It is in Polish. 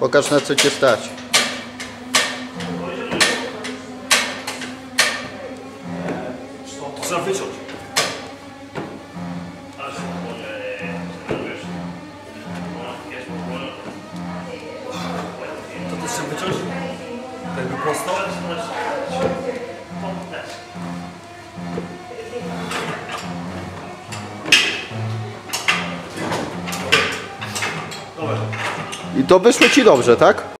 Pokaż na co cię stać. Trzeba wyciąć. To też trzeba wyciąć? Tak jakby prosto? I to wyszło ci dobrze, tak?